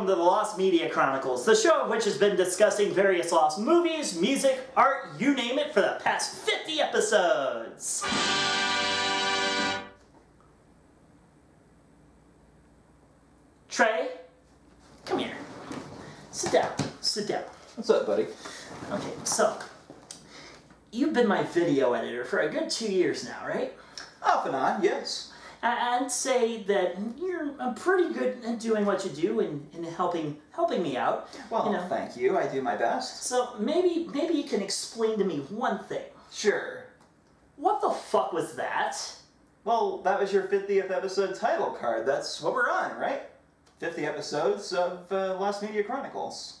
welcome to the Lost Media Chronicles, the show of which has been discussing various lost movies, music, art, you name it, for the past 50 episodes. Trey, come here. Sit down. Sit down. What's up, buddy? Okay, so, you've been my video editor for a good two years now, right? Off and on, yes. I'd say that you're uh, pretty good at doing what you do and, and helping helping me out. Well, you know. thank you. I do my best. So maybe maybe you can explain to me one thing. Sure. What the fuck was that? Well, that was your 50th episode title card. That's what we're on, right? 50 episodes of uh, Lost Media Chronicles.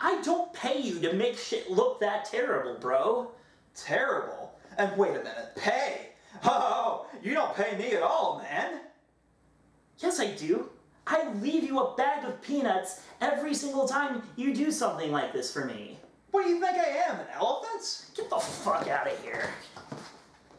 I don't pay you to make shit look that terrible, bro. Terrible. And wait a minute, pay? Oh, you don't pay me at all, man. Yes, I do. I leave you a bag of peanuts every single time you do something like this for me. What do you think I am, an elephant? Get the fuck out of here.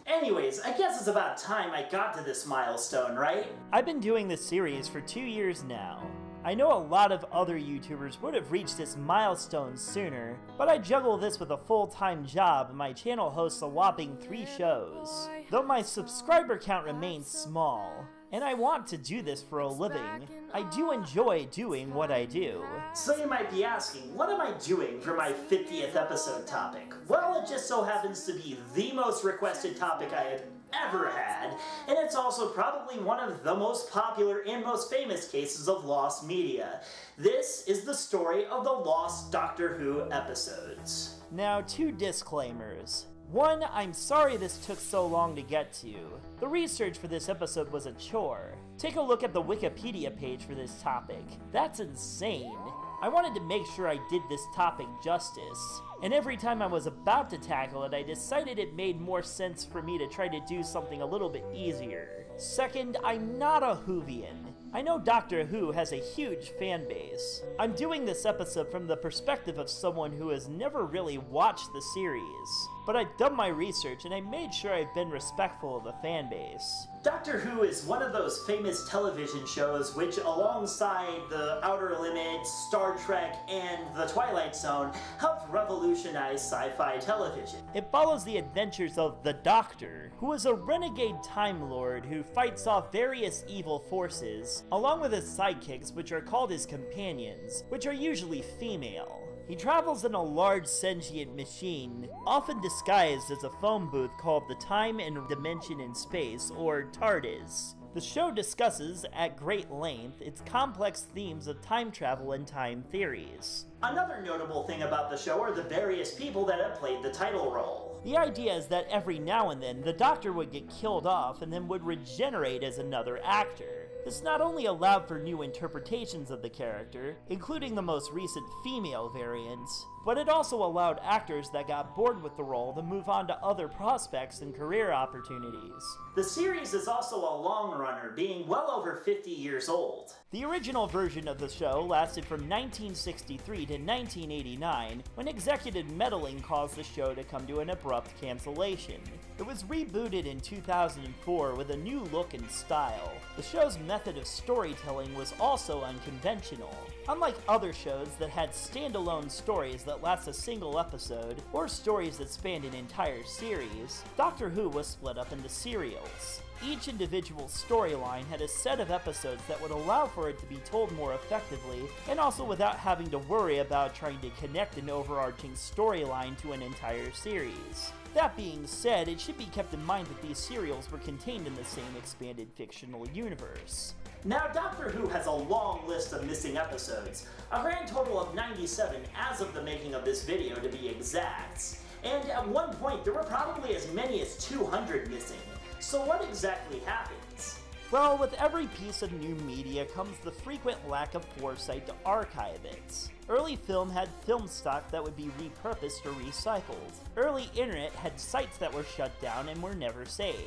Anyways, I guess it's about time I got to this milestone, right? I've been doing this series for two years now. I know a lot of other YouTubers would have reached this milestone sooner, but I juggle this with a full-time job and my channel hosts a whopping three shows. Though my subscriber count remains small, and I want to do this for a living, I do enjoy doing what I do. So you might be asking, what am I doing for my 50th episode topic? Well, it just so happens to be the most requested topic I have ever had, and it's also probably one of the most popular and most famous cases of lost media. This is the story of the lost Doctor Who episodes. Now, two disclaimers. One, I'm sorry this took so long to get to. The research for this episode was a chore. Take a look at the Wikipedia page for this topic. That's insane. I wanted to make sure I did this topic justice, and every time I was about to tackle it, I decided it made more sense for me to try to do something a little bit easier. Second, I'm not a Whovian. I know Doctor Who has a huge fan base. I'm doing this episode from the perspective of someone who has never really watched the series, but I've done my research and I made sure I've been respectful of the fan base. Doctor Who is one of those famous television shows which, alongside The Outer Limits, Star Trek, and The Twilight Zone, helped revolutionize sci fi television. It follows the adventures of the Doctor, who is a renegade Time Lord who fights off various evil forces, along with his sidekicks, which are called his companions, which are usually female. He travels in a large sentient machine, often disguised as a phone booth called the Time and Dimension in Space, or TARDIS. The show discusses, at great length, its complex themes of time travel and time theories. Another notable thing about the show are the various people that have played the title role. The idea is that every now and then, the Doctor would get killed off and then would regenerate as another actor. This not only allowed for new interpretations of the character, including the most recent female variants, but it also allowed actors that got bored with the role to move on to other prospects and career opportunities. The series is also a long runner, being well over 50 years old. The original version of the show lasted from 1963 to 1989, when executive meddling caused the show to come to an abrupt cancellation. It was rebooted in 2004 with a new look and style. The show's method of storytelling was also unconventional. Unlike other shows that had standalone stories that lasts a single episode, or stories that spanned an entire series, Doctor Who was split up into serials. Each individual storyline had a set of episodes that would allow for it to be told more effectively, and also without having to worry about trying to connect an overarching storyline to an entire series. That being said, it should be kept in mind that these serials were contained in the same expanded fictional universe. Now, Doctor Who has a long list of missing episodes, a grand total of 97 as of the making of this video to be exact. And at one point, there were probably as many as 200 missing. So what exactly happens? Well, with every piece of new media comes the frequent lack of foresight to archive it. Early film had film stock that would be repurposed or recycled. Early internet had sites that were shut down and were never saved.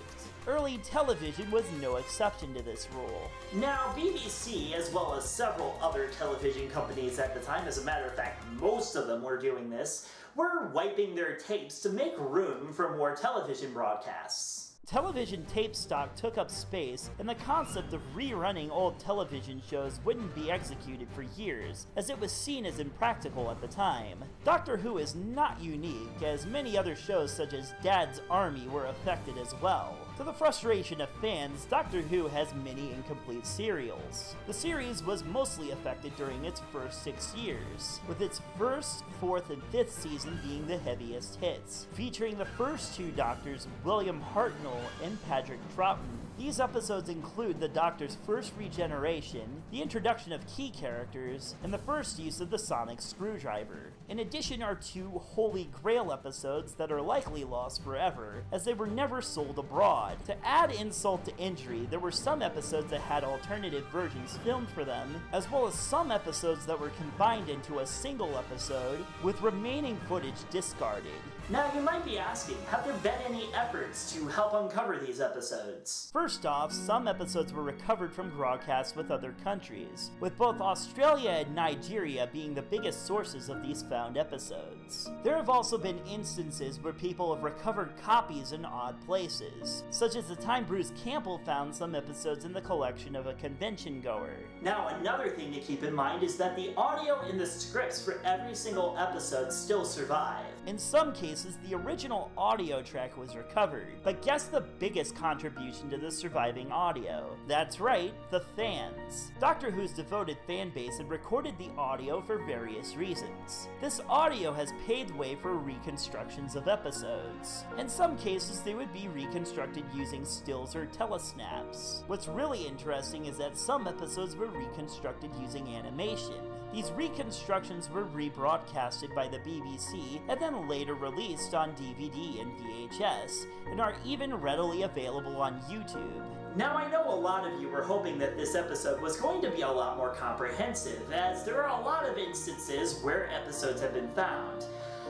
Early television was no exception to this rule. Now, BBC, as well as several other television companies at the time, as a matter of fact, most of them were doing this, were wiping their tapes to make room for more television broadcasts. Television tape stock took up space, and the concept of rerunning old television shows wouldn't be executed for years, as it was seen as impractical at the time. Doctor Who is not unique, as many other shows such as Dad's Army were affected as well. To the frustration of fans, Doctor Who has many incomplete serials. The series was mostly affected during its first six years, with its first, fourth, and fifth season being the heaviest hits, featuring the first two Doctors, William Hartnell and Patrick Troughton, these episodes include the Doctor's first regeneration, the introduction of key characters, and the first use of the sonic screwdriver. In addition are two Holy Grail episodes that are likely lost forever, as they were never sold abroad. To add insult to injury, there were some episodes that had alternative versions filmed for them, as well as some episodes that were combined into a single episode, with remaining footage discarded. Now you might be asking, have there been any efforts to help uncover these episodes? First off, some episodes were recovered from broadcasts with other countries, with both Australia and Nigeria being the biggest sources of these found episodes. There have also been instances where people have recovered copies in odd places, such as the time Bruce Campbell found some episodes in the collection of a convention goer. Now another thing to keep in mind is that the audio in the scripts for every single episode still survive. In some cases, the original audio track was recovered. But guess the biggest contribution to the surviving audio? That's right, the fans. Doctor Who's devoted fan base had recorded the audio for various reasons. This audio has paved way for reconstructions of episodes. In some cases, they would be reconstructed using stills or telesnaps. What's really interesting is that some episodes were reconstructed using animation. These reconstructions were rebroadcasted by the BBC and then later released on DVD and VHS, and are even readily available on YouTube. Now, I know a lot of you were hoping that this episode was going to be a lot more comprehensive, as there are a lot of instances where episodes have been found.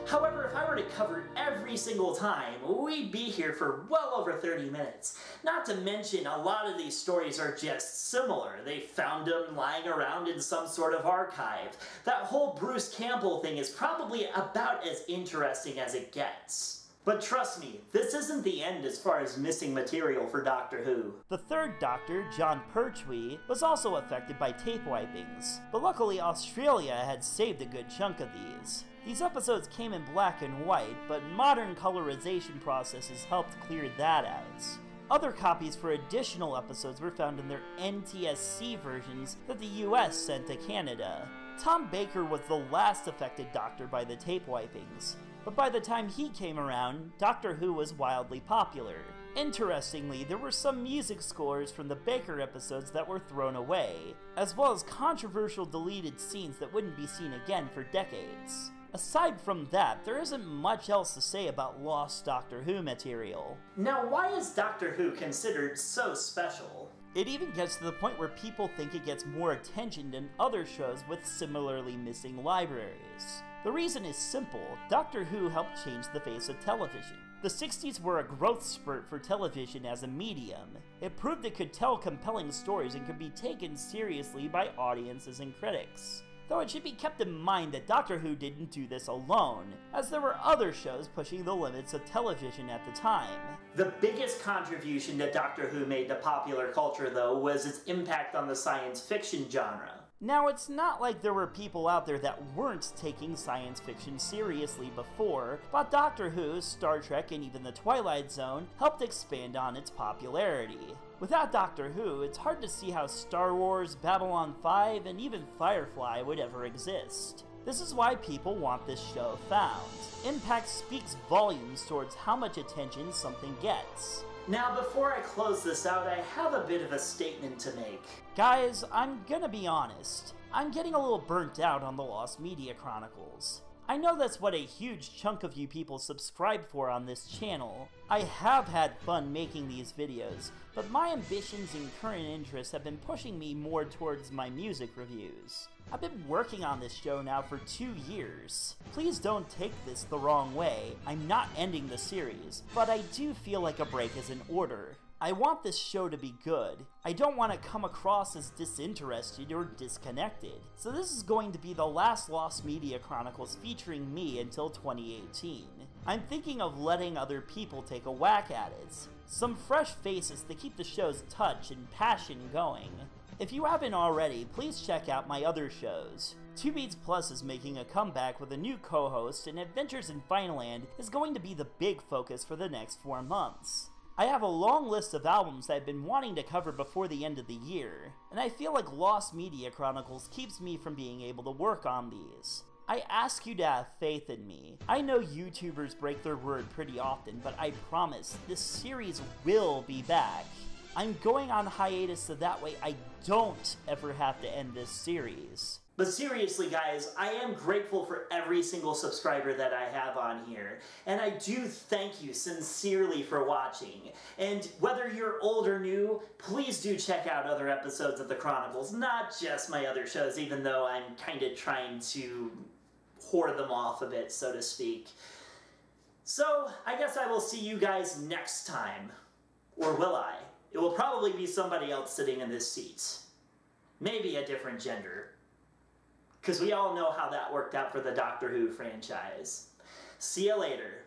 However, if I were to cover every single time, we'd be here for well over 30 minutes. Not to mention, a lot of these stories are just similar. They found them lying around in some sort of archive. That whole Bruce Campbell thing is probably about as interesting as it gets. But trust me, this isn't the end as far as missing material for Doctor Who. The third Doctor, Jon Pertwee, was also affected by tape wipings, but luckily Australia had saved a good chunk of these. These episodes came in black and white, but modern colorization processes helped clear that out. Other copies for additional episodes were found in their NTSC versions that the US sent to Canada. Tom Baker was the last affected Doctor by the tape wipings, but by the time he came around, Doctor Who was wildly popular. Interestingly, there were some music scores from the Baker episodes that were thrown away, as well as controversial deleted scenes that wouldn't be seen again for decades. Aside from that, there isn't much else to say about lost Doctor Who material. Now, why is Doctor Who considered so special? It even gets to the point where people think it gets more attention than other shows with similarly missing libraries. The reason is simple Doctor Who helped change the face of television. The 60s were a growth spurt for television as a medium. It proved it could tell compelling stories and could be taken seriously by audiences and critics. Though it should be kept in mind that Doctor Who didn't do this alone, as there were other shows pushing the limits of television at the time. The biggest contribution that Doctor Who made to popular culture, though, was its impact on the science fiction genre. Now, it's not like there were people out there that weren't taking science fiction seriously before, but Doctor Who, Star Trek, and even The Twilight Zone helped expand on its popularity. Without Doctor Who, it's hard to see how Star Wars, Babylon 5, and even Firefly would ever exist. This is why people want this show found. Impact speaks volumes towards how much attention something gets. Now, before I close this out, I have a bit of a statement to make. Guys, I'm gonna be honest. I'm getting a little burnt out on the Lost Media Chronicles. I know that's what a huge chunk of you people subscribe for on this channel. I have had fun making these videos, but my ambitions and current interests have been pushing me more towards my music reviews. I've been working on this show now for two years. Please don't take this the wrong way, I'm not ending the series, but I do feel like a break is in order. I want this show to be good. I don't want to come across as disinterested or disconnected. So this is going to be the last Lost Media Chronicles featuring me until 2018. I'm thinking of letting other people take a whack at it. Some fresh faces to keep the show's touch and passion going. If you haven't already, please check out my other shows. Two Beats Plus is making a comeback with a new co-host, and Adventures in Finaland is going to be the big focus for the next four months. I have a long list of albums I've been wanting to cover before the end of the year, and I feel like Lost Media Chronicles keeps me from being able to work on these. I ask you to have faith in me. I know YouTubers break their word pretty often, but I promise this series will be back. I'm going on hiatus so that way I don't ever have to end this series. But seriously, guys, I am grateful for every single subscriber that I have on here. And I do thank you sincerely for watching. And whether you're old or new, please do check out other episodes of The Chronicles, not just my other shows, even though I'm kind of trying to hoard them off a bit, so to speak. So, I guess I will see you guys next time. Or will I? It will probably be somebody else sitting in this seat. Maybe a different gender. Because we all know how that worked out for the Doctor Who franchise. See you later.